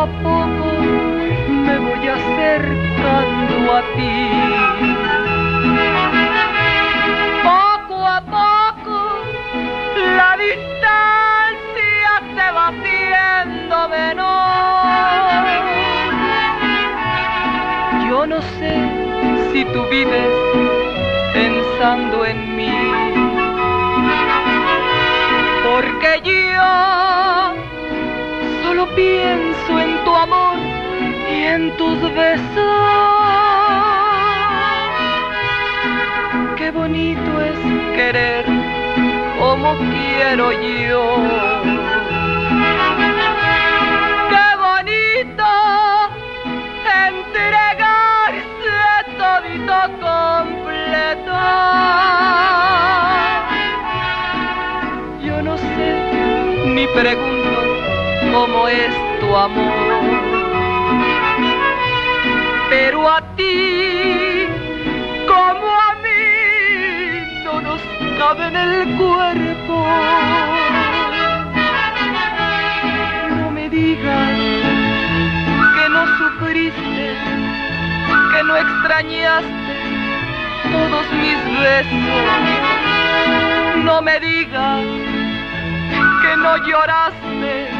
a poco me voy acercando a ti. Poco a poco la distancia se va haciendo menor. Yo no sé si tú vives pensando en mí, porque yo solo pienso en tu amor y en tus besos. Qué bonito es querer como quiero yo. completo. Yo no sé ni pregunto cómo es tu amor, pero a ti como a mí no nos cabe en el cuerpo. No me digas que no sufriste, que no extrañaste todos mis besos. No me digas que no lloraste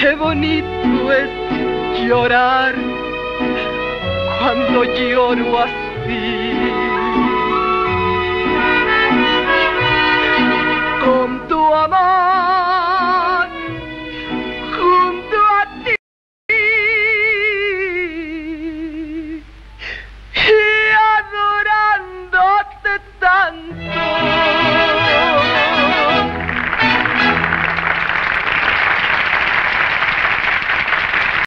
Qué bonito es llorar cuando lloro así.